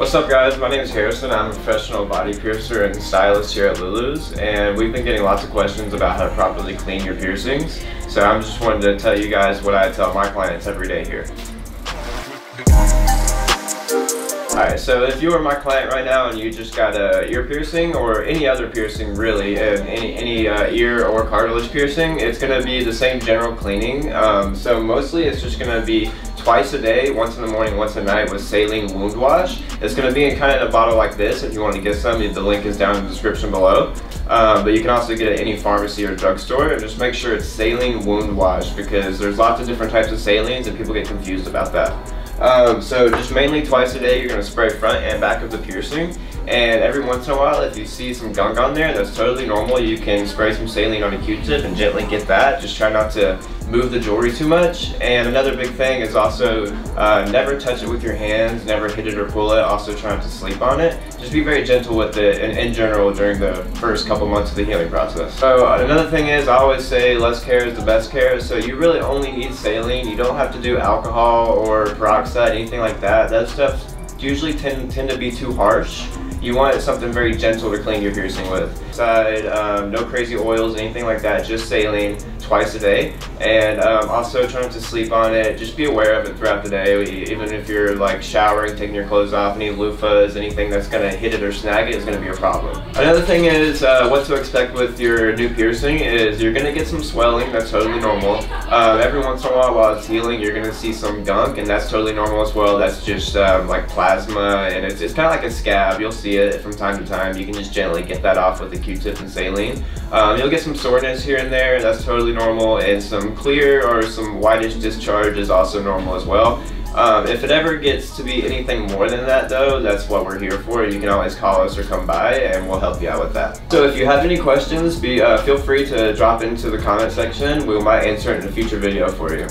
What's up guys, my name is Harrison. I'm a professional body piercer and stylist here at Lulu's and we've been getting lots of questions about how to properly clean your piercings. So I'm just wanted to tell you guys what I tell my clients every day here. Alright, so if you are my client right now and you just got a ear piercing or any other piercing really, any, any uh, ear or cartilage piercing, it's going to be the same general cleaning. Um, so mostly it's just going to be twice a day, once in the morning, once at night with saline wound wash. It's going to be in kind of a bottle like this if you want to get some. The link is down in the description below. Um, but you can also get it at any pharmacy or drugstore and just make sure it's saline wound wash because there's lots of different types of salines and people get confused about that. Um, so just mainly twice a day, you're gonna spray front and back of the piercing. And every once in a while, if you see some gunk on there, that's totally normal. You can spray some saline on a Q-tip and gently get that. Just try not to move the jewelry too much. And another big thing is also uh, never touch it with your hands, never hit it or pull it, also try not to sleep on it. Just be very gentle with it in, in general during the first couple months of the healing process. So another thing is I always say less care is the best care. So you really only need saline. You don't have to do alcohol or peroxide, anything like that. That stuff usually tend, tend to be too harsh you want something very gentle to clean your piercing with. Side, um, no crazy oils, anything like that, just saline twice a day. And um, also trying to sleep on it, just be aware of it throughout the day. Even if you're like showering, taking your clothes off, any loofahs, anything that's gonna hit it or snag it is gonna be a problem. Another thing is uh, what to expect with your new piercing is you're gonna get some swelling, that's totally normal. Um, every once in a while while it's healing, you're gonna see some gunk and that's totally normal as well. That's just um, like plasma and it's, it's kind of like a scab. You'll see it from time to time, you can just gently get that off with a Q-tip and saline. Um, you'll get some soreness here and there, that's totally normal, and some clear or some whitish discharge is also normal as well. Um, if it ever gets to be anything more than that though, that's what we're here for. You can always call us or come by and we'll help you out with that. So if you have any questions, be uh, feel free to drop into the comment section. We might answer it in a future video for you.